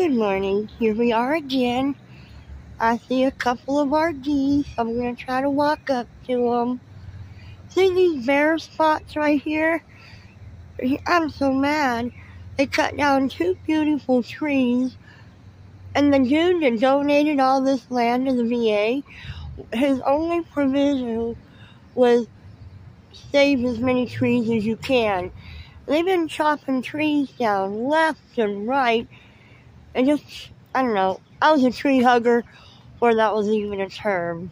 Good morning. Here we are again. I see a couple of RDs. I'm going to try to walk up to them. See these bare spots right here? I'm so mad. They cut down two beautiful trees. And the dude that donated all this land to the VA, his only provision was save as many trees as you can. They've been chopping trees down left and right and just, I don't know, I was a tree hugger or that was even a term.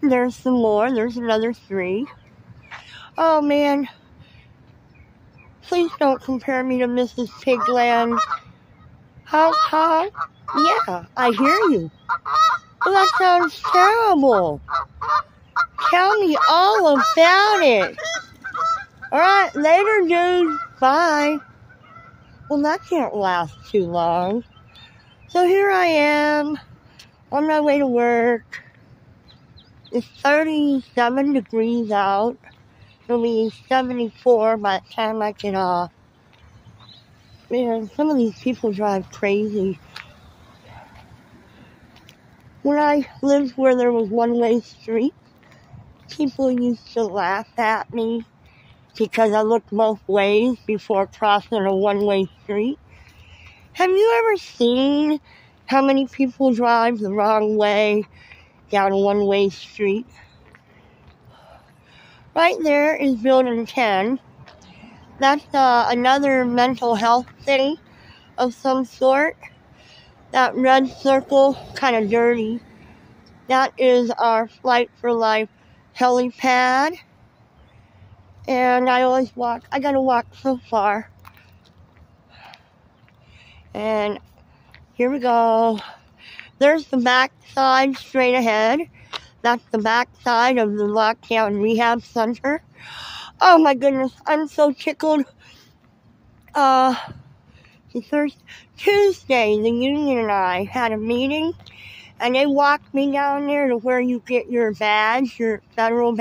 There's some more, there's another three. Oh man, please don't compare me to Mrs. Pigland. How, how? Yeah, I hear you. Well, that sounds terrible. Tell me all about it. Alright, later, dude. Bye. Well, that can't last too long. So here I am on my way to work. It's 37 degrees out. It'll be 74 by the time I get off. Man, some of these people drive crazy. When I lived where there was one-way streets, people used to laugh at me because I looked both ways before crossing a one-way street. Have you ever seen how many people drive the wrong way down a one-way street? Right there is building 10. That's uh, another mental health city of some sort. That red circle, kind of dirty. That is our Flight for Life helipad. And I always walk, I gotta walk so far. And here we go. There's the back side straight ahead. That's the back side of the Lockdown Rehab Center. Oh my goodness, I'm so tickled. Uh, Thursday, Tuesday, the union and I had a meeting, and they walked me down there to where you get your badge, your federal badge.